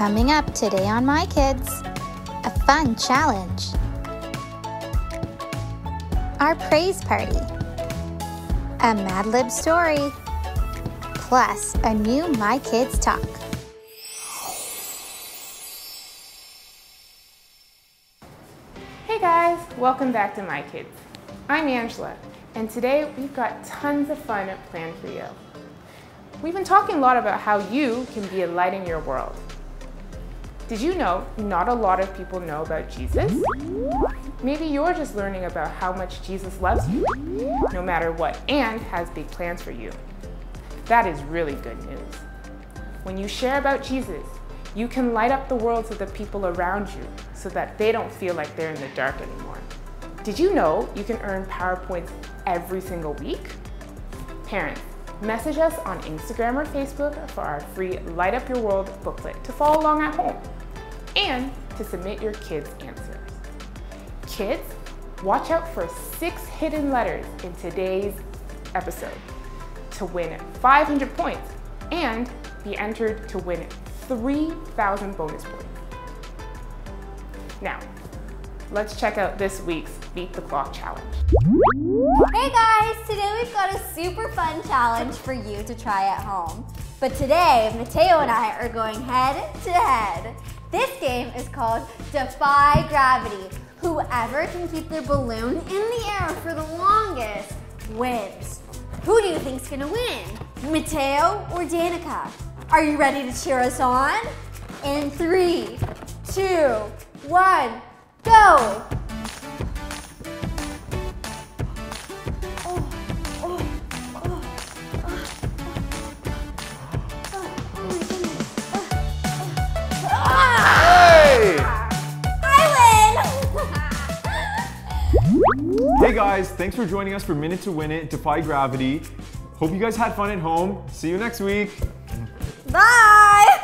Coming up today on My Kids, a fun challenge. Our praise party. A Mad Lib story. Plus, a new My Kids talk. Hey guys, welcome back to My Kids. I'm Angela, and today we've got tons of fun planned for you. We've been talking a lot about how you can be a light in your world. Did you know not a lot of people know about Jesus? Maybe you're just learning about how much Jesus loves you, no matter what, and has big plans for you. That is really good news. When you share about Jesus, you can light up the worlds of the people around you so that they don't feel like they're in the dark anymore. Did you know you can earn PowerPoints every single week? Parents, message us on Instagram or Facebook for our free Light Up Your World booklet to follow along at home and to submit your kids' answers. Kids, watch out for six hidden letters in today's episode to win 500 points and be entered to win 3,000 bonus points. Now, let's check out this week's Beat the Clock Challenge. Hey guys, today we've got a super fun challenge for you to try at home. But today, Mateo and I are going head to head. This game is called Defy Gravity. Whoever can keep their balloon in the air for the longest wins. Who do you think's gonna win? Mateo or Danica? Are you ready to cheer us on? In three, two, one, go! Hey guys, thanks for joining us for Minute to Win It, Defy Gravity. Hope you guys had fun at home. See you next week. Bye!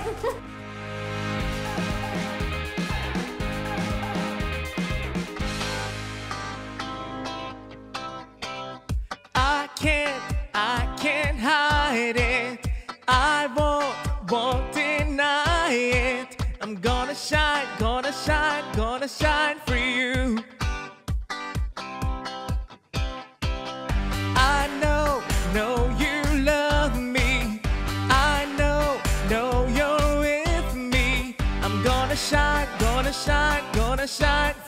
I can't, I can't hide it. I won't, won't deny it. I'm gonna shine, gonna shine, gonna shine shine,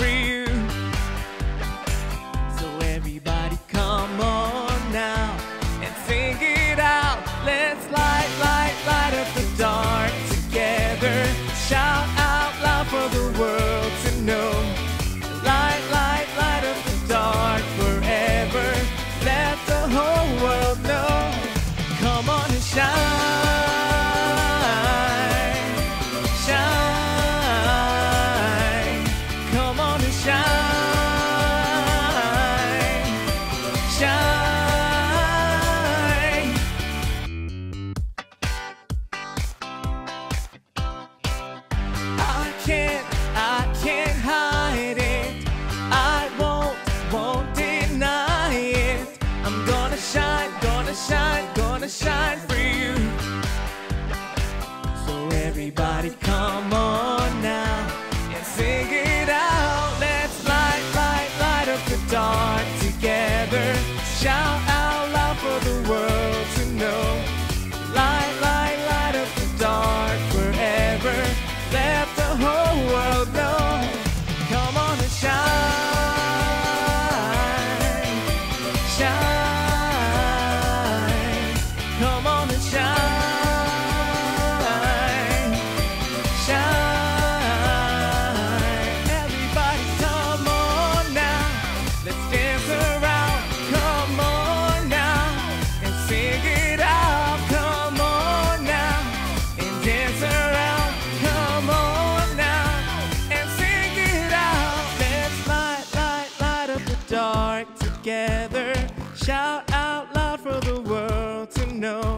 know.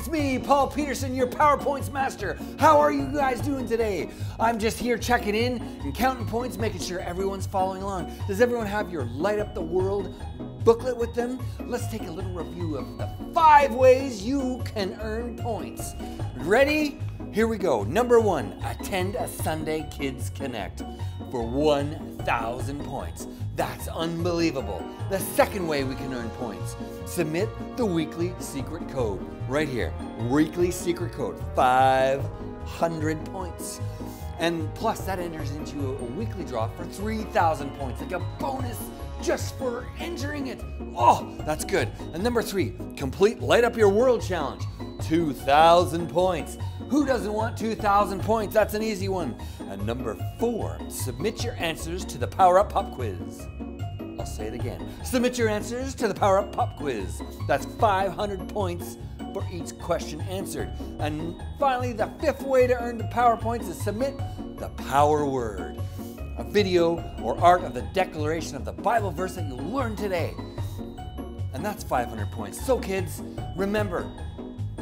It's me, Paul Peterson, your PowerPoints master. How are you guys doing today? I'm just here checking in and counting points, making sure everyone's following along. Does everyone have your Light Up the World booklet with them? Let's take a little review of the five ways you can earn points. Ready? Here we go. Number one, attend a Sunday Kids Connect for 1,000 points. That's unbelievable. The second way we can earn points, submit the weekly secret code right here. Weekly secret code, 500 points. And plus, that enters into a, weekly draw for 3,000 points, like a bonus just for entering it. Oh, that's good. And number three, complete Light Up Your World Challenge, 2,000 points. Who doesn't want 2,000 points? That's an easy one. And number four, submit your answers to the Power Up Pop Quiz. I'll say it again. Submit your answers to the Power Up Pop Quiz. That's 500 points for each question answered. And finally, the fifth way to earn the Power Points is submit the Power Word, a video or art of the declaration of the Bible verse that you learned today. And that's 500 points. So, kids, remember,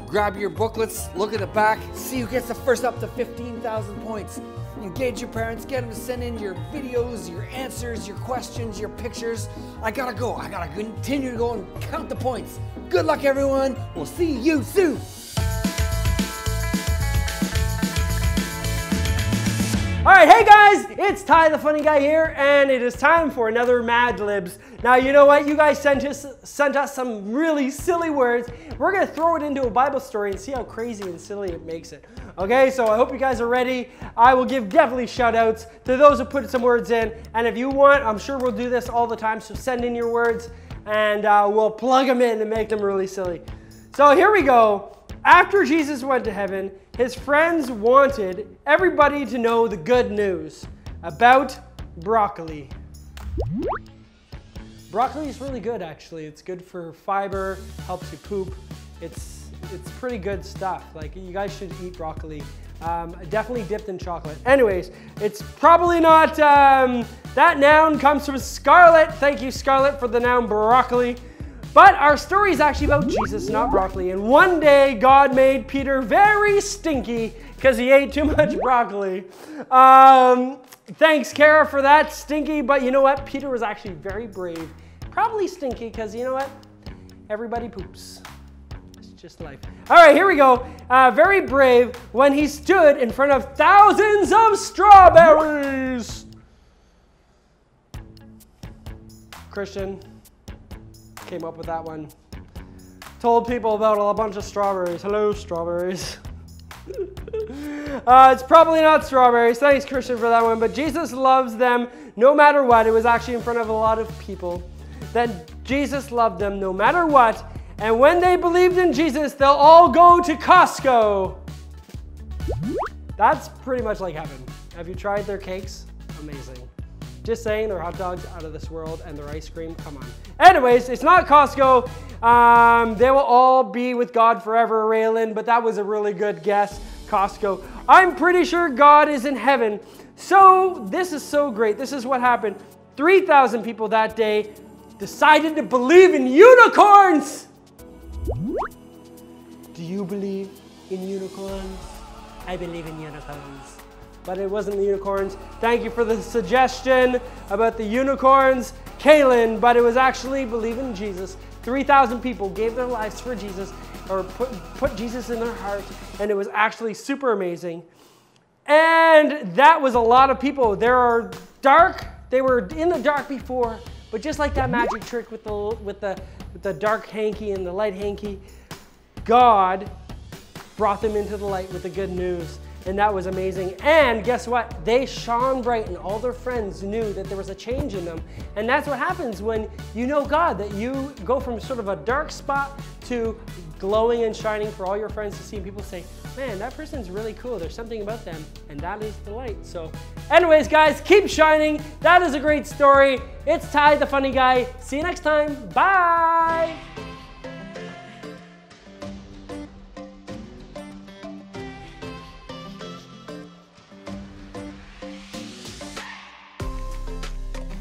grab your booklets, look at the back, see who gets the first up to 15,000 points. Engage your parents, get them to send in your videos, your answers, your questions, your pictures. I gotta go. I gotta continue to go and count the points. Good luck, everyone. We'll see you soon. All right, hey guys, it's Ty the Funny Guy here, and it is time for another Mad Libs. Now, you know what? You guys sent us sent us some really silly words. We're gonna throw it into a Bible story and see how crazy and silly it makes it. Okay, so I hope you guys are ready. I will give definitely shout outs to those who put some words in, and if you want, I'm sure we'll do this all the time. So send in your words, and uh, we'll plug them in and make them really silly. So here we go. After Jesus went to heaven, his friends wanted everybody to know the good news about broccoli. Broccoli is really good actually. It's good for fiber, helps you poop. It's, it's pretty good stuff. Like you guys should eat broccoli. Um, definitely dipped in chocolate. Anyways, it's probably not, um, that noun comes from Scarlet. Thank you Scarlet for the noun broccoli. But our story is actually about Jesus, not broccoli. And one day, God made Peter very stinky because he ate too much broccoli. Um, thanks, Kara, for that. Stinky, but you know what? Peter was actually very brave. Probably stinky because you know what? Everybody poops. It's just life. All right, here we go. Uh, very brave when he stood in front of thousands of strawberries. Christian, came up with that one. Told people about a bunch of strawberries. Hello, strawberries. uh, it's probably not strawberries. Thanks, Christian, for that one. But Jesus loves them no matter what. It was actually in front of a lot of people. That Jesus loved them no matter what. And when they believed in Jesus, they'll all go to Costco. That's pretty much like heaven. Have you tried their cakes? Amazing. Just saying, their hot dogs out of this world and their ice cream, come on. Anyways, it's not Costco. Um, they will all be with God forever, Raylan, but that was a really good guess, Costco. I'm pretty sure God is in heaven. So this is so great. This is what happened. 3,000 people that day decided to believe in unicorns. Do you believe in unicorns? I believe in unicorns but it wasn't the unicorns. Thank you for the suggestion about the unicorns, Kaylin, but it was actually believe in Jesus. 3,000 people gave their lives for Jesus or put, put Jesus in their heart, and it was actually super amazing. And that was a lot of people. There are dark, they were in the dark before, but just like that magic trick with the, with the, with the dark hanky and the light hanky, God brought them into the light with the good news and that was amazing. And guess what? They shone bright, and all their friends knew that there was a change in them. And that's what happens when you know God, that you go from sort of a dark spot to glowing and shining for all your friends to see. And people say, man, that person's really cool. There's something about them, and that is the light. So, anyways, guys, keep shining. That is a great story. It's Ty, the funny guy. See you next time. Bye.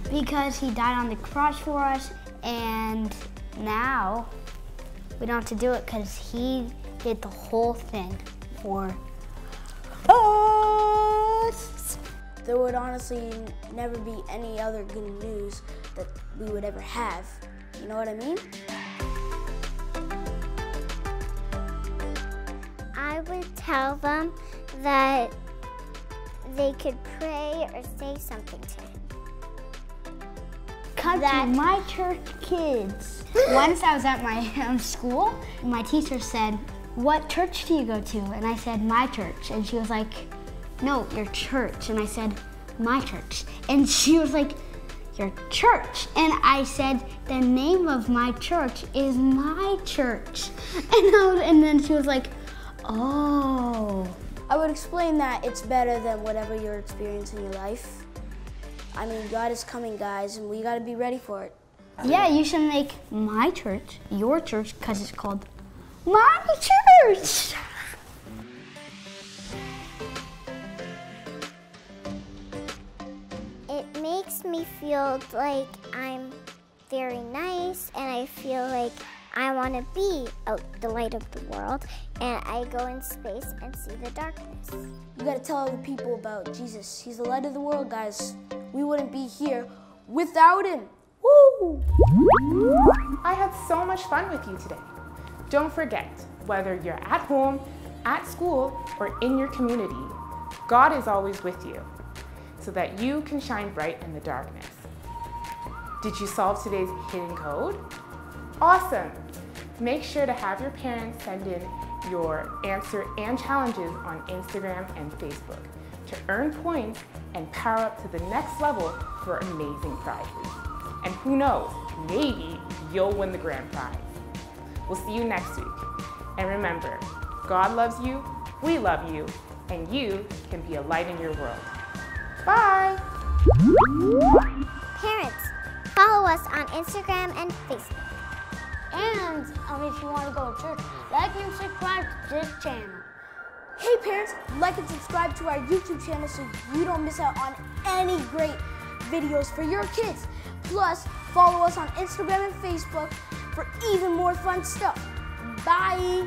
Because he died on the cross for us and now we don't have to do it because he did the whole thing for us. There would honestly never be any other good news that we would ever have. You know what I mean? I would tell them that they could pray or say something to him. Come to my church, kids. Once I was at my um, school, my teacher said, What church do you go to? And I said, My church. And she was like, No, your church. And I said, My church. And she was like, Your church. And I said, The name of my church is my church. And, I was, and then she was like, Oh. I would explain that it's better than whatever you're experiencing in your life. I mean, God is coming, guys, and we got to be ready for it. Yeah, you should make my church your church because it's called my church. It makes me feel like I'm very nice and I feel like I want to be out the light of the world and I go in space and see the darkness. You got to tell other people about Jesus. He's the light of the world, guys. We wouldn't be here without him. Woo! I had so much fun with you today. Don't forget, whether you're at home, at school, or in your community, God is always with you so that you can shine bright in the darkness. Did you solve today's hidden code? Awesome! Make sure to have your parents send in your answer and challenges on Instagram and Facebook to earn points and power up to the next level for amazing prizes. And who knows, maybe you'll win the grand prize. We'll see you next week. And remember, God loves you, we love you, and you can be a light in your world. Bye! Parents, follow us on Instagram and Facebook. And um, if you want to go to church, like and subscribe to this channel. Hey parents, like and subscribe to our YouTube channel so you don't miss out on any great videos for your kids. Plus, follow us on Instagram and Facebook for even more fun stuff. Bye!